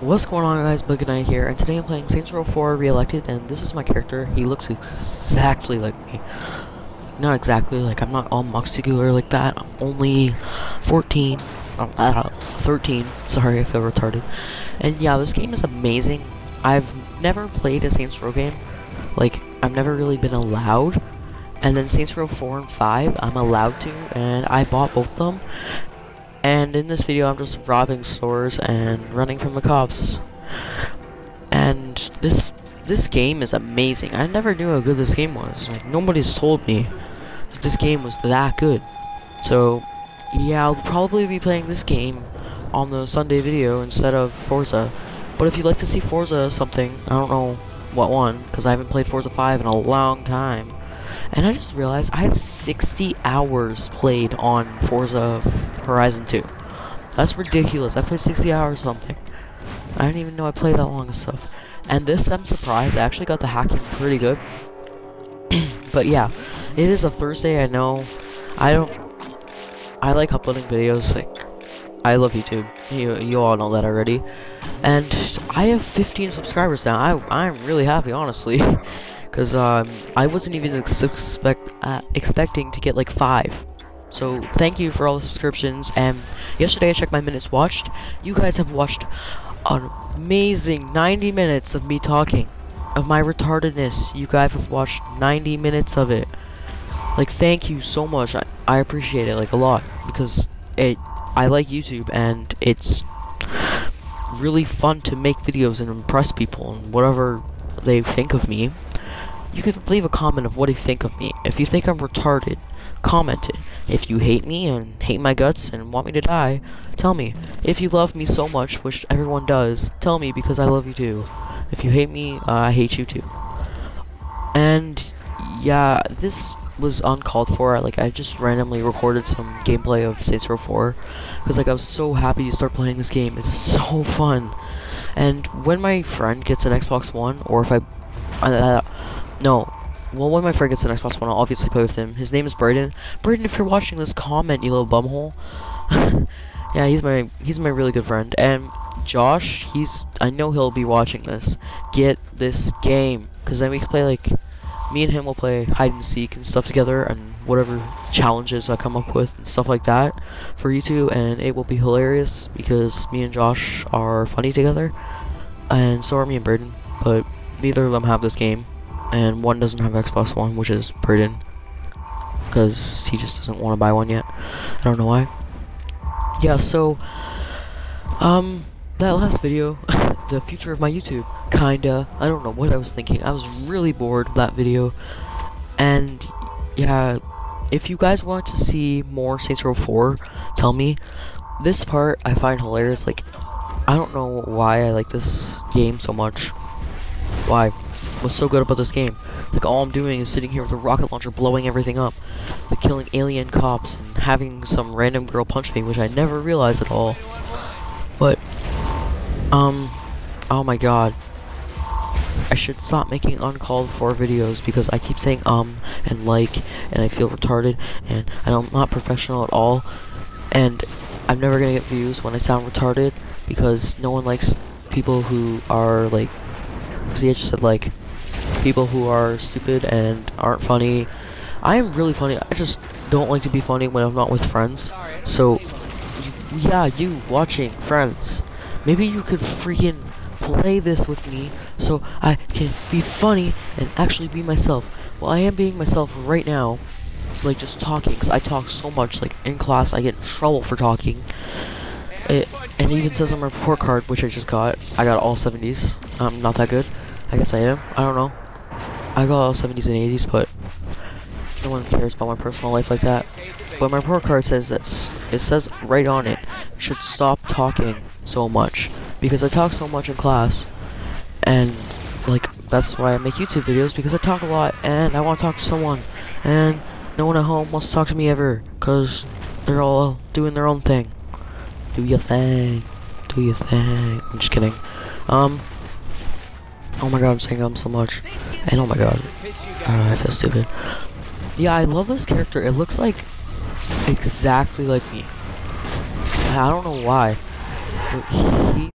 What's going on guys, Blake Ignited here, and today I'm playing Saints Row 4 Re-elected, and this is my character. He looks exactly like me. Not exactly, like I'm not all muscular like that. I'm only 14, uh, 13, sorry I feel retarded. And yeah, this game is amazing. I've never played a Saints Row game. Like, I've never really been allowed. And then Saints Row 4 and 5, I'm allowed to, and I bought both of them. And in this video, I'm just robbing stores and running from the cops. And this this game is amazing. I never knew how good this game was. Like nobody's told me that this game was that good. So yeah, I'll probably be playing this game on the Sunday video instead of Forza. But if you'd like to see Forza something, I don't know what one, because I haven't played Forza 5 in a long time. And I just realized I have 60 hours played on Forza Horizon 2. That's ridiculous. I played 60 hours something. I didn't even know I played that long and stuff. And this, I'm surprised. I actually got the hacking pretty good. but yeah, it is a Thursday. I know. I don't. I like uploading videos. Like, I love YouTube. You you all know that already. And I have 15 subscribers now. I I'm really happy, honestly. because um, I wasn't even expect uh, expecting to get like five. So thank you for all the subscriptions. And yesterday I checked my minutes watched. You guys have watched an amazing 90 minutes of me talking, of my retardedness. You guys have watched 90 minutes of it. Like thank you so much. I, I appreciate it like a lot because it I like YouTube and it's really fun to make videos and impress people and whatever they think of me you can leave a comment of what you think of me. If you think I'm retarded, comment it. If you hate me and hate my guts and want me to die, tell me. If you love me so much, which everyone does, tell me because I love you too. If you hate me, uh, I hate you too. And yeah, this was uncalled for. Like I just randomly recorded some gameplay of Saints Row 4 because like I was so happy to start playing this game. It's so fun. And when my friend gets an Xbox One, or if I, uh, no. Well, when my friend gets an Xbox One, I'll obviously play with him. His name is Brayden. Brayden, if you're watching this, comment, you little bumhole. yeah, he's my he's my really good friend. And Josh, he's I know he'll be watching this. Get this game, cause then we can play like me and him will play hide and seek and stuff together, and whatever challenges I come up with and stuff like that for you two, and it will be hilarious because me and Josh are funny together, and so are me and Brayden. But neither of them have this game and one doesn't have Xbox One, which is Brayden, because he just doesn't want to buy one yet. I don't know why. Yeah, so, um, that last video, the future of my YouTube, kinda, I don't know what I was thinking. I was really bored with that video, and, yeah, if you guys want to see more Saints Row 4, tell me. This part I find hilarious, like, I don't know why I like this game so much. Why? what's so good about this game. Like, all I'm doing is sitting here with a rocket launcher blowing everything up. Like, killing alien cops and having some random girl punch me, which I never realized at all. But, um, oh my god. I should stop making uncalled for videos because I keep saying um and like and I feel retarded and I'm not professional at all and I'm never gonna get views when I sound retarded because no one likes people who are like see I just said like people who are stupid and aren't funny. I am really funny. I just don't like to be funny when I'm not with friends. So, yeah, you watching friends. Maybe you could freaking play this with me so I can be funny and actually be myself. Well, I am being myself right now, like just talking, because I talk so much. Like in class, I get in trouble for talking. It, and even says on my report card, which I just got, I got all 70s. I'm not that good. I guess I am. I don't know. I got all 70s and 80s, but no one cares about my personal life like that. But my report card says that It says right on it, should stop talking so much. Because I talk so much in class. And, like, that's why I make YouTube videos, because I talk a lot, and I want to talk to someone. And no one at home wants to talk to me ever, because they're all doing their own thing. Do your thing. Do your thing. I'm just kidding. Um, Oh my god, I'm saying um so much. And oh my god. Uh, I feel stupid. Yeah, I love this character. It looks like exactly like me. I don't know why. But He